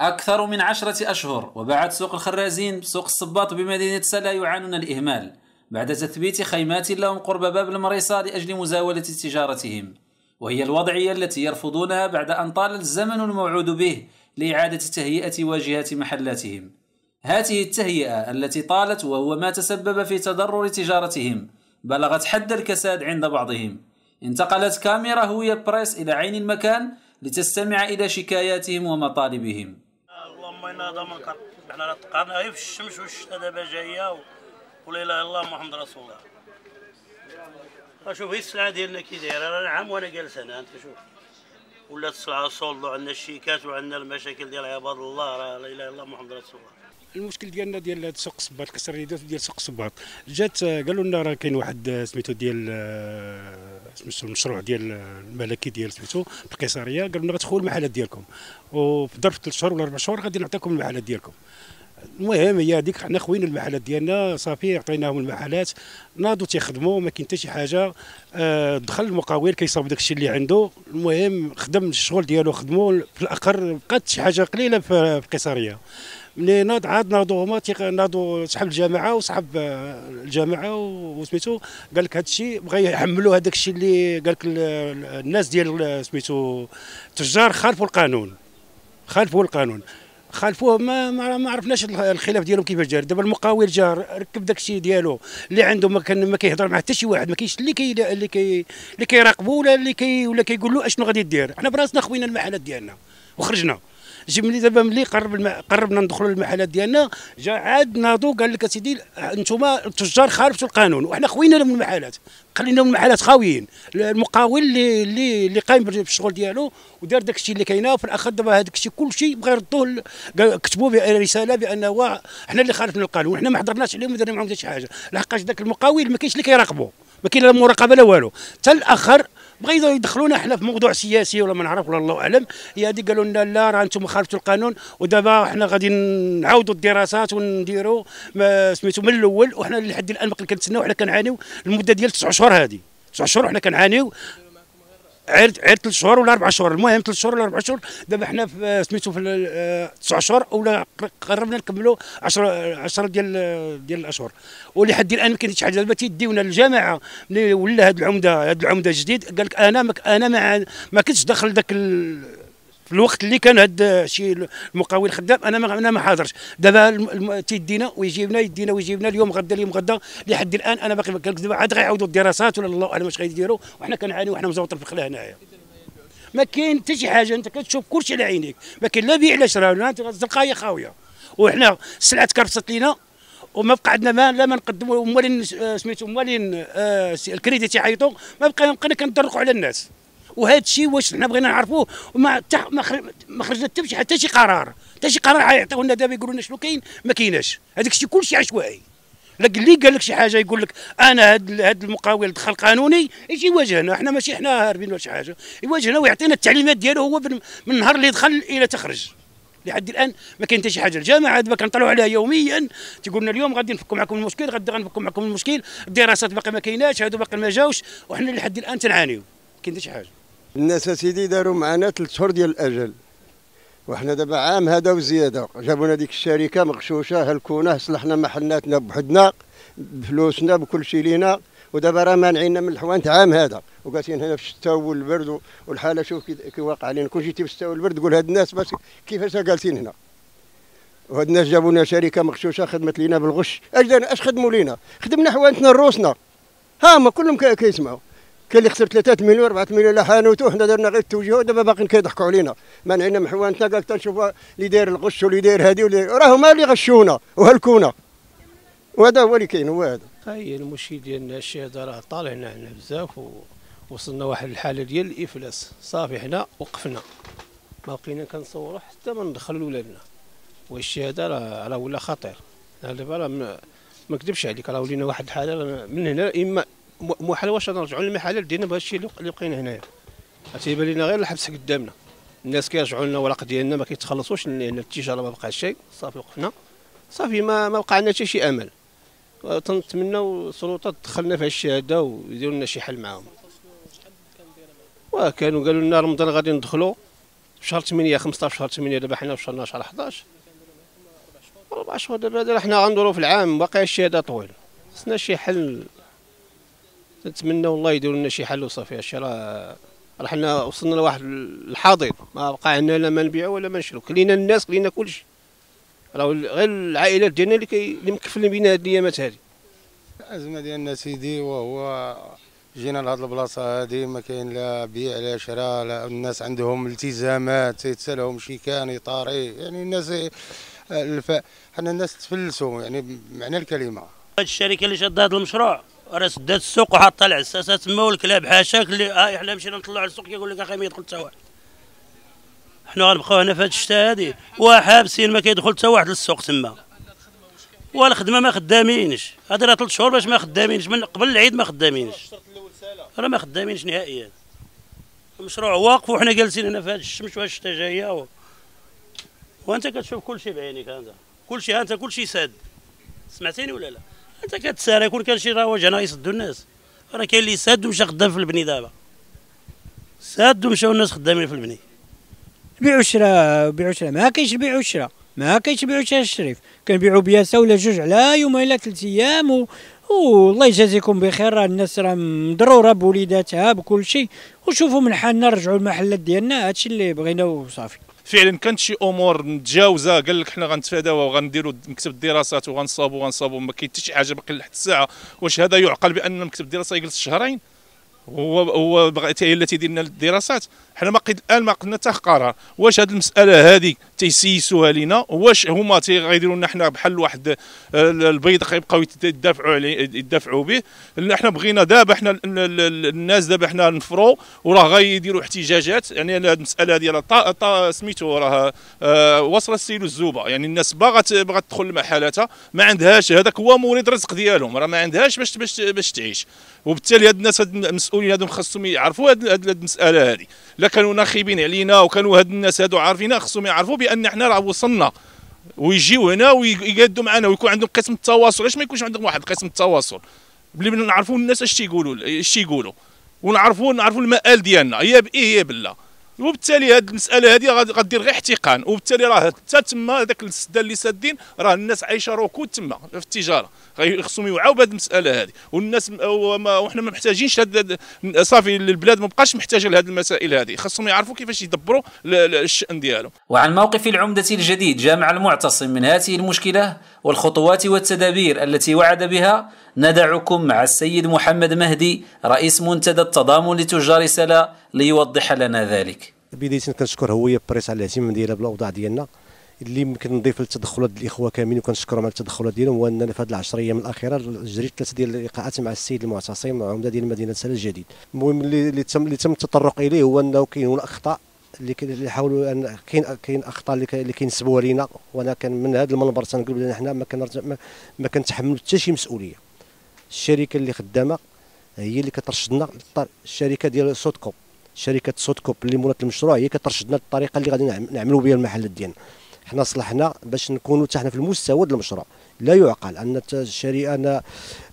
أكثر من عشرة أشهر وبعد سوق الخرازين سوق الصباط بمدينة سلا يعانون الإهمال بعد تثبيت خيمات لهم قرب باب المريصة لأجل مزاولة تجارتهم. وهي الوضعية التي يرفضونها بعد أن طال الزمن الموعود به لإعادة تهيئة واجهة محلاتهم. هذه التهيئة التي طالت وهو ما تسبب في تضرر تجارتهم بلغت حد الكساد عند بعضهم. انتقلت كاميرا هوية بريس إلى عين المكان لتستمع إلى شكاياتهم ومطالبهم. أنا هذا منكر إحنا تقارنا غير في الشمس والشتا دابا جاية ولا اله إلا الله محمد رسول الله. شوف هي السلعة ديالنا كي دايرة رانا عام وأنا جالس أنا أنت شوف. ولات السلعة صولد وعندنا الشيكات وعندنا المشاكل ديال عباد الله راه لا إله إلا الله محمد رسول الله. المشكل ديالنا ديال هاد سوق الصباط كسر ديال سوق الصباط. جات قالوا لنا راه كاين واحد سميتو ديال سميتو المشروع ديال الملكي ديال سميتو القيصرية قالوا لنا غتدخلوا المحلات ديالكم. وفي ظرف ثلاث شهور ولا أربع شهور غادي نعطيكم المحلات ديالكم. المهم هي هذيك حنا خوينا المحلات ديالنا صافي عطيناهم المحلات. ناضوا تيخدموا ما كاين حتى شي حاجة. آه دخل المقاول كيصاوب داك الشيء اللي عنده. المهم خدم الشغل ديالو خدموا في الآخر بقات شي حاجة قليلة في القيصرية. ملي ناض عاد ناضوا هما ناضوا صاحب الجامعة وصاحب الجامعة وسميتو قال لك هذا الشيء بغى يحملوا هذاك الشيء اللي قال لك الناس ديال سميتو تجار خالفوا القانون. خالفوا القانون. خالفوه ما ما عرفناش الخلاف ديالهم كيفاش جار دابا المقاول جا ركب داك الشيء ديالو اللي عنده ما كان ما كيهضر مع حتى شي واحد ما كاينش اللي كي اللي كي اللي كيراقبوا ولا اللي كي ولا كيقول له أشنو غادي دير. حنا براسنا خوينا المحلات ديالنا وخرجنا. جي ملي دابا ملي قرب الم... قربنا ندخلوا للمحلات ديالنا جا عاد ناضوا قال لك أسيدي أنتم التجار خالفتوا القانون وحنا خوينا من المحلات خلينا من المحلات خاويين. المقاول اللي اللي اللي قايم بالشغل ديالو ودار داك الشيء اللي كاينة وفي الآخر دابا هذاك الشيء كل شيء بغى يردوه كتبوا رسالة بانه إحنا اللي خالفنا القانون وحنا ما حضرناش عليهم ما درنا معاهم حتى شي حاجة. لحقاش داك المقاول ما كاينش اللي كيراقبوا ما كاين لا مراقبة لا والو. حتى الآخر بغيو يدخلونا إحنا في موضوع سياسي ولا ما نعرف ولا الله أعلم. هي هذه قالوا لنا لا راه أنتم خالفتوا القانون ودابا إحنا غادي نعاودوا الدراسات ونديروا سميتو من الأول وحنا لحد الآن باقي كنتسناو حنا كنعانيو المدة ديال تسع شهور هذه. تسع شهور حنا كنعانيو. عير عير ثلاث شهور ولا أربع شهور؟ المهم ثلاث شهور ولا أربع شهور دابا حنا في سميتو في تسع شهور ولا قربنا نكملوا 10 10 ديال ديال الأشهر. ولحد الان ما كاينش شي حاجة دابا تيديونا الجامعة ملي ولا هذا العمدة هذا العمدة الجديد قال لك أنا أنا ما ما كنتش داخل ذاك في الوقت اللي كان هذا الشيء المقاول خدام أنا ما أنا ما حاضرش. دابا تيدينا ويجيبنا يدينا ويجيبنا اليوم غدا اليوم غدا لحد الآن أنا باقي دابا عاد غيعاودوا الدراسات ولا الله أعلم واش غيديروا وحنا كنعانيو وحنا مزوطين في الخلا هنايا. ما كاين حتى شي حاجة أنت كتشوف كلشي على عينيك. ما كاين لا بيع لا شراء تلقاها هي خاوية. وحنا السلعة تكرفصت لينا وما بقى عندنا ما لا ما نقدموا مولين سميتو مولين آه الكريدي تيعيطوا ما بقى بقينا كنطرقوا على الناس. وهذا الشيء واش حنا بغينا نعرفوه وما ما خرجنا حتى حتى شي قرار. حتى شي قرار غيعطيو لنا دابا يقولوا لنا شنو كاين ما كايناش. هذاك الشيء كلشي عشوائي. اللي قال لك شي حاجة يقول لك أنا هذا هاد المقاول دخل قانوني يجي يواجهنا. إحنا ماشي إحنا هاربين ولا شي حاجة. يواجهنا ويعطينا التعليمات ديالو هو من النهار اللي دخل إلى تخرج. لحد الآن ما كاين حتى شي حاجة. الجامعة دابا كنطلعوا عليها يوميا. تيقول لنا اليوم غادي نفكوا معكم المشكل غدا غنفكوا معكم المشكل. الدراسات باقي ما كايناش هادو باقي ما جاوش. وحنا لحد الآن تنعانيو. كاين حتى شي حاجة. الناس سيدي داروا معنا ثلاث شهور ديال الأجل. وحنا دابا عام هذا وزيادة. جابونا ديك الشركة مغشوشة هلكونا صلحنا محلاتنا بوحدنا بفلوسنا بكل شيء لينا. ودابا راه مانعينا من الحوانت عام هذا. وقاسين هنا في الشتاء والبرد والحالة شوف كي واقع علينا. كون جيتي في الشتاء والبرد تقول هاد الناس بس كيفاش جالسين هنا؟ وهاد الناس جابونا شركة مغشوشة خدمت لينا بالغش. اش اش خدموا لينا؟ خدمنا حوانتنا لروسنا ها ما كلهم كيسمعوا. كاين اللي خسر 3 مليون 4 مليون لا حانوتو حنا درنا غير التوجيه ودابا باقيين كيضحكوا علينا. مانعين من حوانتنا قال تنشوف اللي داير الغش واللي داير هادي راه هما اللي غشونا وهلكونا. وهذا هو اللي كاين هو هذا. هاي المشكل ديالنا الشيء هذا راه طالعنا عنا بزاف ووصلنا واحد الحالة ديال الإفلاس. صافي حنا وقفنا. ما بقينا كنصوروا حتى ما ندخلوا ولادنا. والشيء هذا راه ولا خطير. دابا راه ما نكذبش عليك راه ولينا واحد الحالة من هنا إما محال واش نرجعوا للمحلات ديالنا بهذا الشيء اللي بقينا هنايا. تيبان لنا غير الحبس قدامنا. الناس كيرجعوا لنا الوراق ديالنا ما كيتخلصوش لأن التجارة ما بقاش شيء. صافي وقفنا. صافي ما ما بقى عندنا حتى شي أمل. تنتمناو السلطات تدخلنا في الشيء هذا ويديروا لنا شي حل معاهم. وكانوا قالوا لنا رمضان غادي ندخلوا في شهر 8 15 شهر 8 دابا حنا في شهر 12 11 أربع شهور دابا حنا غندورو في العام. باقي هذا طويل. خصنا شي حل نتمنى والله يديروا لنا شي حل وصافي. هادشي راه راه حنا وصلنا لواحد الحاضر. ما بقى عندنا لا ما نبيعو ولا ما نشرو. كلينا الناس كلينا كلشي. راه غير العائلات ديالنا اللي كي اللي مكفلين بينا هاد الأيامات هادي. الأزمة ديالنا سيدي وهو جينا لهاد البلاصة هادي ما كاين لا بيع لا شراء لا الناس عندهم التزامات تيتسالهم شيكان طاري يعني الناس الف... حنا الناس تفلسوا يعني بمعنى الكلمة. هاد الشركة اللي شادة هذا المشروع راه سدات السوق وحاطه العساسات تما والكلاب حاشاك اللي آه إحنا مشينا نطلعوا السوق كيقول لك أخي ما يدخل حتى واحد. حنا غنبقاو هنا في هاد الشتا هادي. وحابسين ما كيدخل حتى واحد للسوق تما. والخدمه ما خدامينش. هذا راه ثلاث شهور باش ما خدامينش. من قبل العيد ما خدامينش. راه ما خدامينش نهائيا. المشروع واقف وحنا جالسين هنا في هاد الشمس وهاد الشتا جاية و... وأنت كتشوف كل شيء بعينيك هذا كل شيء انت كل شيء ساد. سمعتيني ولا لا؟ انت كتسال يكون كان شي رواج هنا يسدوا الناس. راه كاين اللي ساد ومشى خدام في البني دابا. ساد ومشاو الناس خدامين في البني. بيع وشراء بيع وشراء ما كاينش البيع والشراء ما كاينش البيع والشراء الشريف. كنبيعوا بياسة ولا جوج على يومين ولا ثلاث أيام و... والله يجازيكم بخير. راه الناس راه مضرورة بوليداتها بكل شيء. وشوفوا من حالنا نرجعوا المحلات ديالنا. هادشي اللي بغينا وصافي فعلا كانت شي أمور متجاوزة. قال لك حنا غنتفاداو وغنديروا مكتب الدراسات وغنصابوا غنصابوا ما كاين حتى شي حاجة باقي لحد الساعة. واش هذا يعقل بأن مكتب الدراسة يجلس شهرين؟ هو هو هي التي ديرنا الدراسات حنا ما قد الآن ما قلنا حتى واش هذه المسألة هذه تيسيسوها لينا. واش هما غيديروا لنا حنا بحال واحد آه، البيض كيبقاو يدافعوا عليه يدافعوا به. حنا بغينا دابا حنا الناس دابا حنا نفروا وراه غيديروا احتجاجات. يعني هذه المسألة ديال سميتو راه آه، وصل السيل الزوبة. يعني الناس باغا باغا تدخل لمحلاتها ما عندهاش هذاك هو مورد الرزق ديالهم. راه ما عندهاش باش باش باش تعيش. وبالتالي هاد الناس هاد المسؤولين هادو خاصهم يعرفوا هاد المسألة هذه لا كانوا ناخبين علينا وكانوا هاد الناس هادو عارفين خصهم يعرفوا بأن حنا راه وصلنا. ويجيو هنا ويقادوا معنا ويكون عندهم قسم التواصل. علاش ما يكونش عندهم واحد قسم التواصل؟ بلي نعرفوا الناس اش تيقولوا اش تيقولوا؟ ونعرفوا نعرفوا المآل ديالنا. يا بايه يا بالله. وبالتالي هذه المسألة هذه غدير غير احتقان. وبالتالي راه حتى تما هذاك السده اللي سادين راه الناس عايشة ركود تما في التجارة. خصهم يوعوا بهذه المسألة هذه والناس وحنا ما محتاجينش صافي البلاد ما بقاش محتاجة لهذه المسائل هذه خصهم يعرفوا كيفاش يدبروا الشأن ديالهم. وعن موقف العمدة الجديد جامع المعتصم من هذه المشكلة والخطوات والتدابير التي وعد بها ندعكم مع السيد محمد مهدي رئيس منتدى التضامن لتجار سلا ليوضح لنا ذلك. بدايه كنشكر هوية بريس على الاهتمام ديالها بالاوضاع ديالنا. اللي يمكن نضيف للتدخلات الإخوة كاملين وكنشكرهم على التدخلات ديالهم هو اننا في هذه العشر أيام الأخيرة جريت ثلاثة ديال اللقاءات مع السيد المعتصم عمدة ديال مدينة سلا الجديد. المهم اللي, تم اللي تم التطرق إليه هو أنه كاين هنا أخطاء اللي حاولوا ان كاين كاين أخطاء اللي كينسبوها لينا وأنا كان من هذا المنبر تنقول بان حنا ما كنتحملوا حتى شي مسؤولية. الشركة اللي خدامة هي اللي كترشدنا الشركة ديال سوتكوب شركة سوتكوب اللي مولات المشروع هي كترشدنا الطريقة اللي غادي نعملوا بها المحلات ديالنا حنا صلحنا باش نكونوا حتى حنا في المستوى ديال المشروع. لا يعقل أن الشركة ان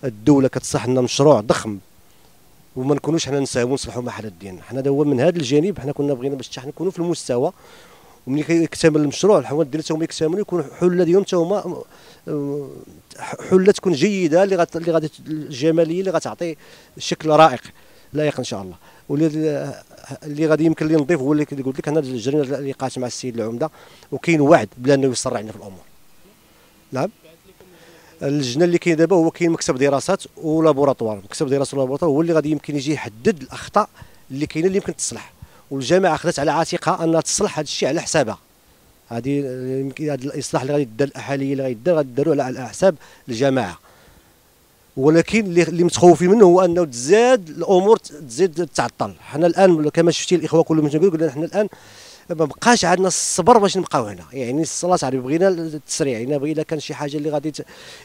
الدولة كتصلح لنا مشروع ضخم وما نكونوش حنا نساهموا نصلحوا محلات ديالنا حنا هو من هذا الجانب حنا كنا بغينا باش حنا نكونوا في المستوى. وملي كيكتمل المشروع الحوال ديالنا هما يكتملوا يكون حله ديالهم حتى هما حلة تكون جيدة اللي اللي غادي الجمالية اللي غتعطي شكل رائق لائق إن شاء الله. واللي اللي غادي يمكن لي نضيف هو اللي قلت لك أنا جرينا لقاءات مع السيد العمدة وكاين وعد بلا أنه يسرع علينا في الأمور. نعم. اللجنه اللي كاين دابا هو كاين مكتب دراسات ولابوراتوار مكتب دراسات ولابوراتوار هو اللي غادي يمكن يجي يحدد الأخطاء اللي كاينة اللي يمكن تصلح. والجامعة أخذت على عاتقها أنها تصلح هذا الشيء على حسابها. هذه يمكن هذا الاصلاح اللي غادي يدار الاحاليه اللي غادي يدار غادي يداروا على حساب الجماعة. ولكن اللي متخوفين منه هو أنه تزاد الأمور تزيد تعطل. حنا الآن كما شفتي الإخوة كلهم تنقول قلنا حنا الآن ما بقاش عندنا الصبر باش نبقاو هنا. يعني الصلاة عربي بغينا التسريع. يعني بغينا كان شي حاجة اللي غادي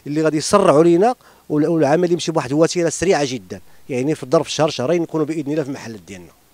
اللي غادي يسرعوا لينا والعمل يمشي بواحد الوتيره سريعة جدا. يعني في الظرف شهر شهرين نكونوا بإذن الله في المحل ديالنا.